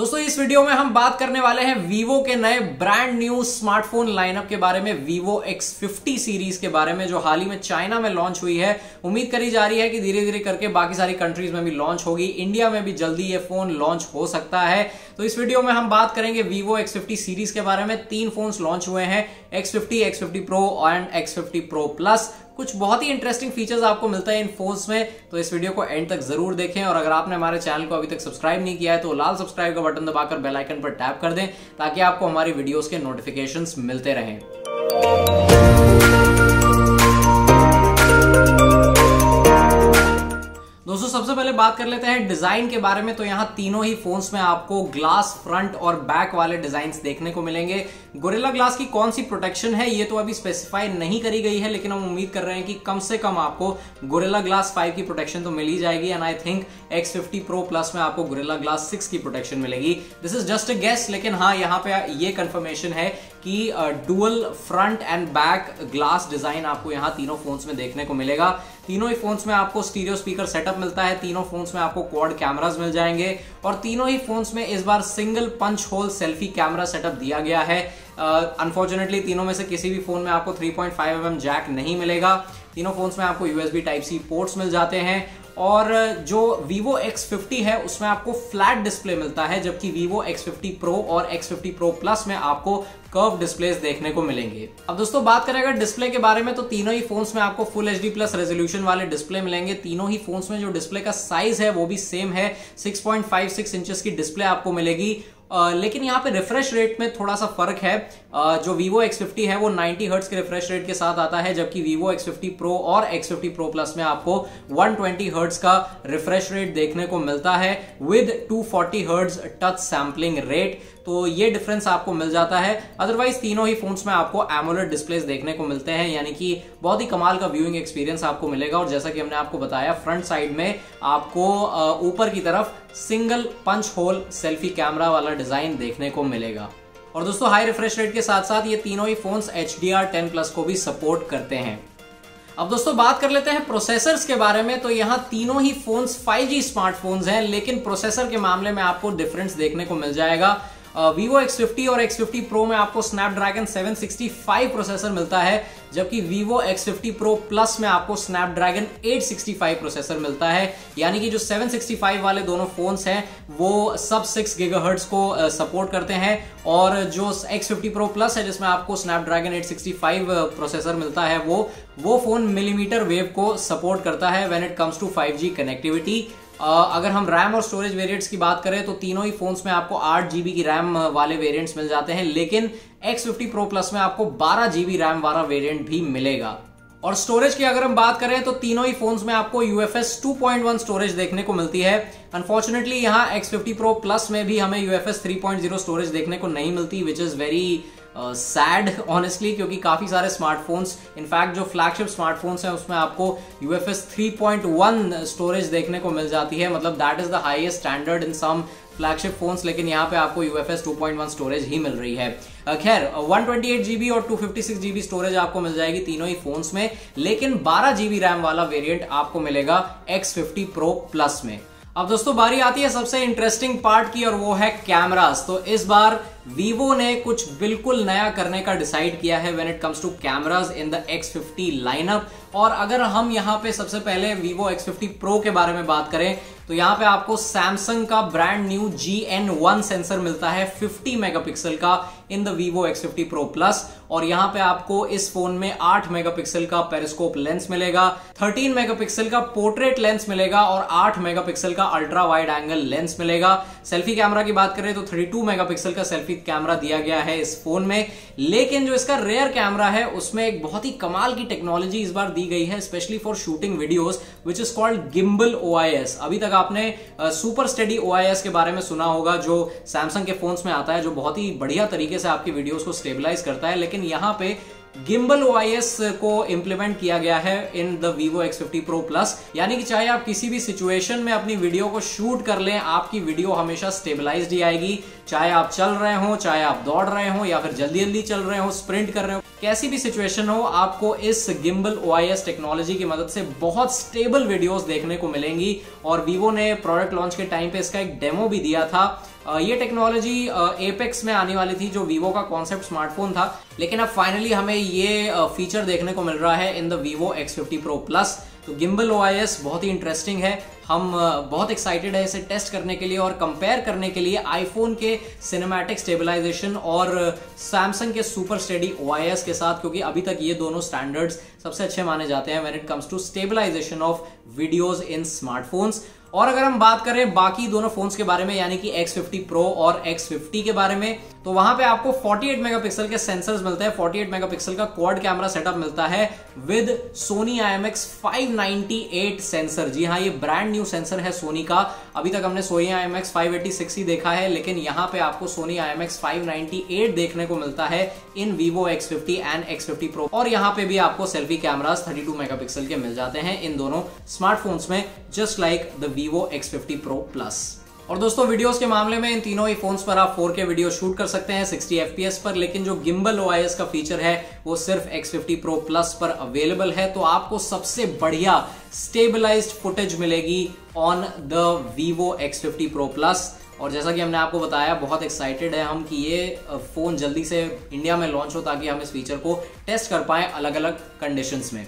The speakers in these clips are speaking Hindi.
दोस्तों इस वीडियो में हम बात करने वाले हैं वीवो के नए ब्रांड न्यू स्मार्टफ़ोन लाइनअप के बारे में वीवो X50 सीरीज़ के बारे में जो हाल ही में चाइना में लॉन्च हुई है। उम्मीद करी जा रही है कि धीरे धीरे करके बाकी सारी कंट्रीज़ में भी लॉन्च होगी। इंडिया में भी जल्दी ये फ़ोन लॉन्च हो सकता है। तो इस वीडियो में हम बात करेंगे वीवो X50 सीरीज़ के बारे में। तीन फ़ोन लॉन्च हुए हैं X50, X50 Pro and X50 Pro Plus कुछ बहुत ही इंटरेस्टिंग फीचर्स आपको मिलता है इन फोन्स में तो इस वीडियो को एंड तक ज़रूर देखें। और अगर आपने हमारे चैनल को अभी तक सब्सक्राइब नहीं किया है तो लाल सब्सक्राइब का बटन दबाकर बेलाइकन पर टैप कर दें, ताकि आपको हमारी वीडियोज़ के नोटिफिकेशंस मिलते रहें। दोस्तों, सबसे पहले बात कर लेते हैं डिज़ाइन के बारे में। तो यहाँ तीनों ही फोन्स में आपको ग्लास फ्रंट और बैक वाले डिज़ाइन देखने को मिलेंगे। गोरेला ग्लास की कौन सी प्रोटेक्शन है, ये तो अभी स्पेसिफाई नहीं करी गई है, लेकिन हम उम्मीद कर रहे हैं कि कम से कम आपको गोरेला ग्लास 5 की प्रोटेक्शन तो मिल ही जाएगी and I think X50 Pro plus में आपको गोरेला ग्लास 6 की प्रोटेक्शन मिलेगी। This is just a guess लेकिन हाँ यहाँ पे ये कंफर्मेशन है कि dual front and back glass design आपको यहाँ तीनों फोन्स में देखने को मिलेगा। तीनों ही फोन्स में आपको स्टीरियो स्पीकर सेटअप मिलता है तीनों फोन्स में आपको क्वाड कैमराज मिल जाएँगे और तीनों ही फोन्स में इस बार single punch hole selfie camera setup दिया गया है। अनफॉर्चुनेटली uh, तीनों में से किसी भी फ़ोन में आपको 3.5 पॉइंट mm जैक नहीं मिलेगा। तीनों फोन्स में आपको यूएसबी टाइप सी पोर्ट्स मिल जाते हैं और जो Vivo X50 है, उसमें आपको फ्लैट डिस्प्ले मिलता है, जबकि Vivo X50 Pro और X50 Pro Plus में आपको कर्व डिस्प्लेस देखने को मिलेंगे। अब दोस्तों, बात करें अगर डिस्प्ले के बारे में तो तीनों ही फोन्स में आपको full H D plus resolution वाले डिस्प्ले मिलेंगे। तीनों ही फोन्स में जो डिस्प्ले का साइज़ है, वो भी सेम है। 6.56 इंचेस की डिस्प्ले आपको मिलेगी। लेकिन यहाँ पे रिफ्रेश रेट में थोड़ा सा फ़र्क है। जो Vivo X50 है, वो 90 हर्ट्स के रिफ्रेश रेट के साथ आता है, जबकि Vivo X50 Pro और X50 Pro Plus में आपको 120 हर्ट्स का रिफ्रेश रेट देखने को मिलता है with 240 hertz touch sampling rate तो ये डिफरेंस आपको मिल जाता है। अदरवाइज़ तीनों ही फोन्स में आपको एमोलेड डिस्प्लेस देखने को मिलते हैं, यानी कि बहुत ही कमाल का व्यूइंग एक्सपीरियंस आपको मिलेगा। और जैसा कि हमने आपको बताया फ्रंट साइड में आपको ऊपर की तरफ़ single punch hole selfie camera वाला डिज़ाइन देखने को मिलेगा। और दोस्तों हाई रिफ्रेश रेट के साथ साथ ये तीनों ही phones H D R ten plus को भी सपोर्ट करते हैं। अब दोस्तों, बात कर लेते हैं प्रोसेसर्स के बारे में। तो यहाँ तीनों ही फोन्स 5G स्मार्टफोन्स हैं, लेकिन प्रोसेसर के मामले में आपको डिफरेंस देखने को मिल जाएगा। वीवो एक्स फिफ्टी और एक्स फिफ्टी प्रो में आपको स्नैपड्रैगन 765 प्रोसेसर मिलता है, जबकि Vivo X fifty pro plus में आपको स्नैपड्रैगन 865 प्रोसेसर मिलता है। यानी कि जो 765 वाले दोनों फोन्स हैं, वो सब 6 गीगाहर्ट्ज को सपोर्ट करते हैं और जो एक्स फिफ्टी प्रो प्लस है, जिसमें आपको स्नैपड्रैगन 865 प्रोसेसर मिलता है, वो वो फ़ोन मिलीमीटर वेव को सपोर्ट करता है when it comes to 5G connectivity अगर हम रैम और स्टोरेज वेरिएंट्स की बात करें तो तीनों ही फोन्स में आपको आठ जीबी की रैम वाले वेरिएंट्स मिल जाते हैं। लेकिन X50 Pro Plus में आपको बारह जीबी रैम वाला वेरिएंट भी मिलेगा। और स्टोरेज की अगर हम बात करें तो तीनों ही फोन्स में आपको UFS 2.1 स्टोरेज देखने को मिलती है। अनफॉर्चुनेटली यहाँ X50 Pro Plus में भी हमें UFS 3.0 स्टोरेज देखने को नहीं मिलती which is very sad uh, honestly क्योंकि काफ़ी सारे स्मार्टफोन्स इनफैक्ट जो फ्लैगशिप स्मार्टफोन्स हैं उसमें आपको U F S three point one storage देखने को मिल जाती है। मतलब that is the highest standard in some flagship phones लेकिन यहाँ पे आपको U F S two point one storage ही मिल रही है। खैर वन ट्वेंटी एट जीबी और two fifty six GB storage आपको मिल जाएगी तीनों ही फोन्स में लेकिन बारह जीबी रैम वाला वेरियंट आपको मिलेगा एक्स फिफ्टी प्रो प्लस में। अब दोस्तों, बारी आती है सबसे इंटरेस्टिंग पार्ट की और वो है कैमरास तो इस बार वीवो ने कुछ बिल्कुल नया करने का डिसाइड किया है when it comes to cameras in the X50 lineup और अगर हम यहाँ पे सबसे पहले Vivo X50 प्रो के बारे में बात करें तो यहाँ पे आपको सैमसंग का ब्रांड न्यू GN1 सेंसर मिलता है 50 मेगापिक्सल का। In the Vivo X50 Pro Plus. और यहाँ पे आपको इस फ़ोन में 8 मेगापिक्सल का पेरिस्कोप लेंस मिलेगा 13 मेगापिक्सल का पोर्ट्रेट लेंस मिलेगा और 8 मेगापिक्सल का अल्ट्रा वाइड एंगल लेंस मिलेगा। सेल्फी कैमरा की बात करें तो 32 मेगापिक्सल का सेल्फी कैमरा दिया गया है इस फ़ोन में। लेकिन जो इसका रेयर कैमरा है, उसमें एक बहुत ही कमाल की टेक्नोलॉजी इस बार दी गई है specially for shooting videos which is called gimbal ओ अभी तक आपने सुपर स्टडी ओ के बारे में सुना होगा, जो सैमसंग के फोन्स में आता है, जो बहुत ही बढ़िया तरीके से आपकी वीडियोस को स्टेबलाइज करता है, लेकिन यहाँ पे गिम्बल ओआईएस को इंप्लीमेंट किया गया है in the Vivo X50 Pro Plus यानी कि चाहे आप किसी भी सिचुएशन में अपनी वीडियो को शूट कर लें, आपकी वीडियो हमेशा स्टेबलाइज्ड ही आएगी। चाहे आप चल रहे हो, चाहे आप दौड़ रहे हो, या फिर जल्दी जल्दी चल रहे हो स्प्रिंट कर रहे हो, कैसी भी सिचुएशन हो, आपको इस गिम्बल ओ टेक्नोलॉजी की मदद से बहुत स्टेबल वीडियोस देखने को मिलेंगी। और वीवो ने प्रोडक्ट लॉन्च के टाइम पे इसका एक डेमो भी दिया था। ये टेक्नोलॉजी एपेक्स में आने वाली थी, जो वीवो का कॉन्सेप्ट स्मार्टफ़ोन था। लेकिन अब फाइनली हमें ये फीचर देखने को मिल रहा है in the Vivo X fifty Pro Plus तो गिम्बल ओआईएस बहुत ही इंटरेस्टिंग है। हम बहुत एक्साइटेड है इसे टेस्ट करने के लिए और कंपेयर करने के लिए आईफोन के सिनेमैटिक स्टेबलाइजेशन और सैमसंग के सुपर स्टेडी ओआईएस के साथ, क्योंकि अभी तक ये दोनों स्टैंडर्ड्स सबसे अच्छे माने जाते हैं when it comes to stabilization of videos in smartphones और अगर हम बात करें बाकी दोनों फोन्स के बारे में, यानी कि X50 Pro और X50 के बारे में तो वहाँ पे आपको 48 मेगापिक्सल के सेंसर्स मिलते हैं। 48 मेगापिक्सल का क्वाड कैमरा सेटअप मिलता है विद सोनी IMX 598 सेंसर जी हाँ ये ब्रांड न्यू सेंसर है सोनी का। अभी तक हमने सोनी IMX 586 ही देखा है, लेकिन यहाँ पे आपको सोनी IMX 598 देखने को मिलता है इन Vivo X50 and X50 Pro और यहाँ पे भी आपको सेल्फी कैमरास 32 मेगापिक्सल के मिल जाते हैं इन दोनों स्मार्टफोन्स में just like the Vivo X50 Pro Plus. और दोस्तों वीडियोस के मामले में इन तीनों ही फोन्स पर आप 4K वीडियो शूट कर सकते हैं 60 FPS पर, लेकिन जो गिम्बल ओआईएस का फीचर है, वो सिर्फ़ X50 Pro Plus पर अवेलेबल है। तो आपको सबसे बढ़िया स्टेबलाइज्ड फुटेज मिलेगी on the Vivo X50 Pro Plus और जैसा कि हमने आपको बताया, बहुत एक्साइटेड है हम कि ये फ़ोन जल्दी से इंडिया में लॉन्च हो ताकि हम इस फीचर को टेस्ट कर पाए अलग अलग कंडीशंस में।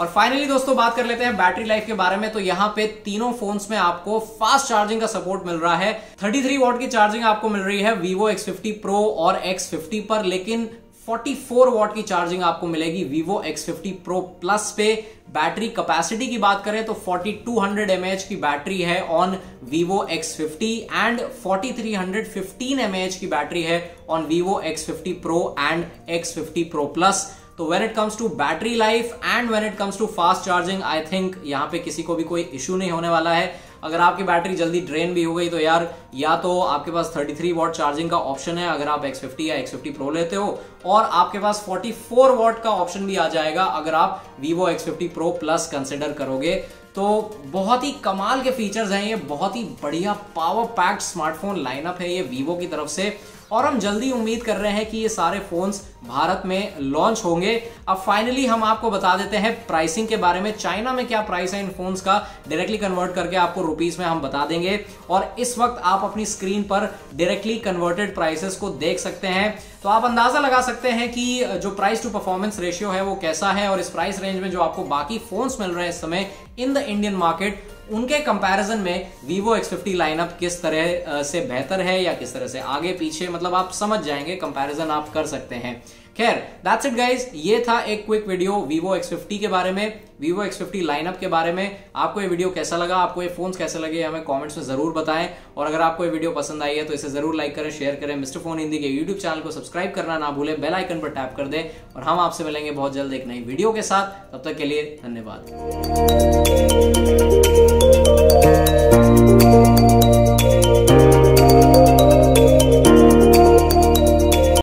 और फाइनली दोस्तों बात कर लेते हैं बैटरी लाइफ के बारे में। तो यहाँ पे तीनों फोन्स में आपको फास्ट चार्जिंग का सपोर्ट मिल रहा है। 33 वॉट की चार्जिंग आपको मिल रही है Vivo X50 Pro और X50 पर, लेकिन 44 वॉट की चार्जिंग आपको मिलेगी Vivo X50 Pro Plus पे। बैटरी कैपेसिटी की बात करें तो 4200 mAh की बैटरी है on Vivo X50 and 4315 mAh की बैटरी है on Vivo X50 Pro and X50 Pro Plus तो when it comes to battery life and when it comes to fast charging I think यहाँ पे किसी को भी कोई इश्यू नहीं होने वाला है। अगर आपकी बैटरी जल्दी ड्रेन भी हो गई तो यार, या तो आपके पास 33 थ्री वॉट चार्जिंग का ऑप्शन है, अगर आप X50 या X50 Pro लेते हो, और आपके पास 44 फोर वॉट का ऑप्शन भी आ जाएगा, अगर आप Vivo X50 Pro Plus consider करोगे। तो बहुत ही कमाल के फीचर्स हैं ये, बहुत ही बढ़िया पावर पैक्ड स्मार्टफ़ोन लाइनअप है ये वीवो की तरफ़ से। और हम जल्दी उम्मीद कर रहे हैं कि ये सारे फोन्स भारत में लॉन्च होंगे। अब फाइनली हम आपको बता देते हैं प्राइसिंग के बारे में। चाइना में क्या प्राइस है इन फोन्स का? डायरेक्टली कन्वर्ट करके आपको रुपीस में हम बता देंगे। और इस वक्त आप अपनी स्क्रीन पर डायरेक्टली कन्वर्टेड प्राइसेस को देख सकते हैं। तो आप अंदाज़ा लगा सकते हैं कि जो प्राइस टू परफॉर्मेंस रेशियो है वो कैसा है और इस प्राइस रेंज में जो आपको बाकी फोन्स मिल रहे हैं इस समय इन द इंडियन मार्केट उनके कंपैरिजन में Vivo X50 लाइनअप किस तरह से बेहतर है या किस तरह से आगे पीछे मतलब आप समझ जाएँगे कंपैरिजन आप कर सकते हैं। खैर दैट्स इट गाइज़ ये था एक क्विक वीडियो Vivo X50 के बारे में, Vivo X50 लाइनअप के बारे में। आपको ये वीडियो कैसा लगा, आपको ये फ़ोन कैसे लगे, हमें कमेंट्स में ज़रूर बताएँ। और अगर आपको ये वीडियो पसंद आई है तो इसे ज़रूर लाइक करें शेयर करें। मिस्टर फ़ोन हिंदी के यूट्यूब चैनल को सब्सक्राइब करना ना भूलें बेल आइकन पर टैप कर दें। और हम आपसे मिलेंगे बहुत जल्द एक नई वीडियो के साथ। तब तक के लिए धन्यवाद। Thank you.